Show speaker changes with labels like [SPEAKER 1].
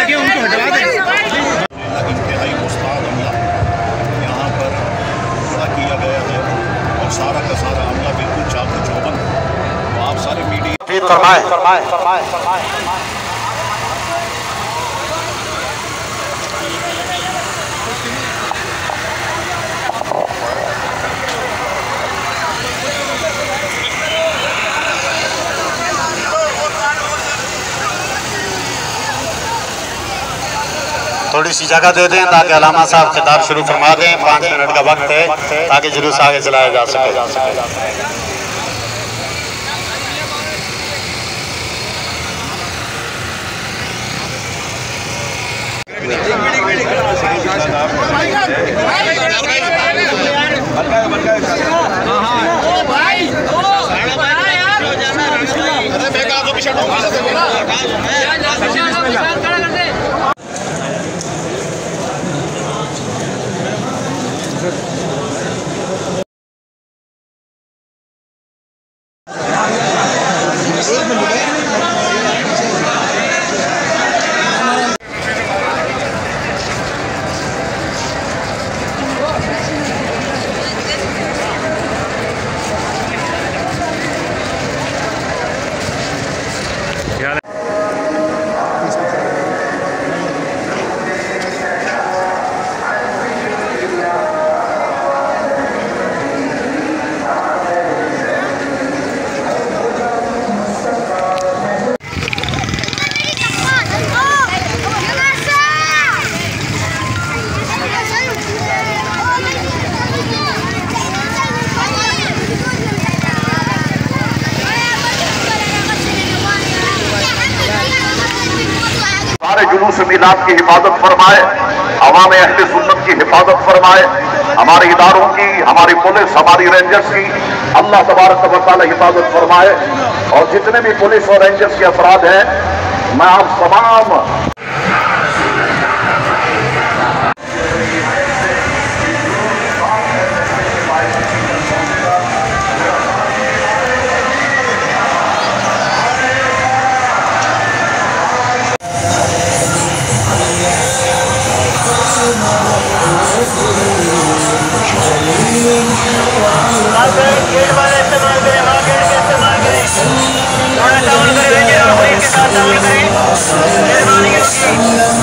[SPEAKER 1] लगे उनको हटवा दें।
[SPEAKER 2] इंतहाई उस्ताद अमला यहाँ पर खड़ा किया गया है और सारा का सारा अमला बिल्कुल चाक चौबंद तो आप सारे मीडिया
[SPEAKER 3] फरमाए फरमाए फरमाए फरमाए। थोड़ी सी जगह दे दें ताकि अलामा साहब खिताब शुरू फरमा दें पाँच मिनट का वक्त है ताकि जुलूस आगे चलाया जा सके
[SPEAKER 4] सारे जुलूस मिलाद की हिफाजत फरमाए, अवाम अहल सुन्नत की हिफाजत फरमाए, हमारे इदारों की, हमारी पुलिस, हमारी रेंजर्स की, अल्लाह तबारक वाली हिफाजत फरमाए। और जितने भी पुलिस और रेंजर्स के अफराद हैं, मैं आप तमाम Thank you.